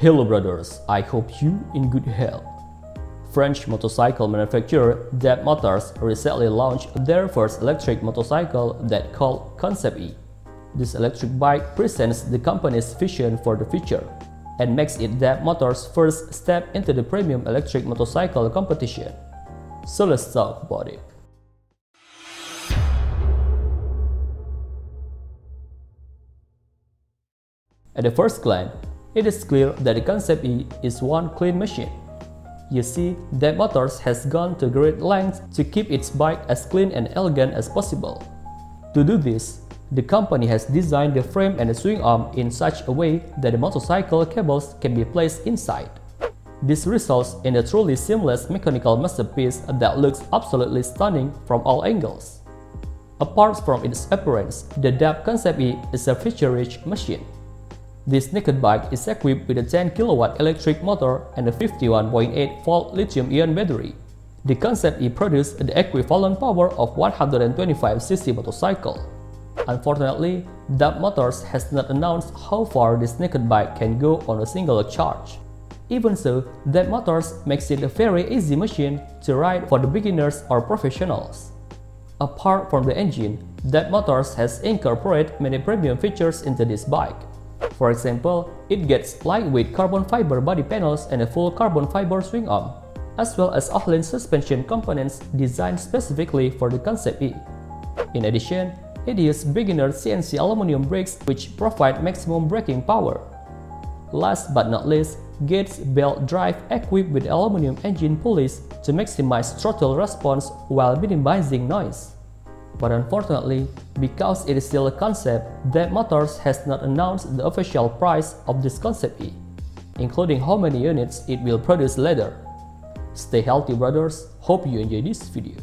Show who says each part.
Speaker 1: Hello brothers, I hope you in good health. French motorcycle manufacturer DAB Motors recently launched their first electric motorcycle that called Concept E. This electric bike presents the company's vision for the future and makes it DAB Motors' first step into the premium electric motorcycle competition. So let's talk about it. At the first glance, it is clear that the Concept E is one clean machine. You see, DAB Motors has gone to great lengths to keep its bike as clean and elegant as possible. To do this, the company has designed the frame and the swing arm in such a way that the motorcycle cables can be placed inside. This results in a truly seamless mechanical masterpiece that looks absolutely stunning from all angles. Apart from its appearance, the DAB Concept E is a feature-rich machine. This naked bike is equipped with a 10 kW electric motor and a 51.8 volt lithium-ion battery. The Concept E produces the equivalent power of 125cc motorcycle. Unfortunately, DAB Motors has not announced how far this naked bike can go on a single charge. Even so, DAB Motors makes it a very easy machine to ride for the beginners or professionals. Apart from the engine, DAB Motors has incorporated many premium features into this bike. For example, it gets lightweight carbon fiber body panels and a full carbon fiber swing arm, as well as Ohlins suspension components designed specifically for the Concept E. In addition, it uses Beringer CNC aluminum brakes which provide maximum braking power. Last but not least, Gates belt drive equipped with aluminum engine pulleys to maximize throttle response while minimizing noise. But unfortunately, because it is still a concept, DAB Motors has not announced the official price of this Concept E, including how many units it will produce later. Stay healthy brothers, hope you enjoy this video.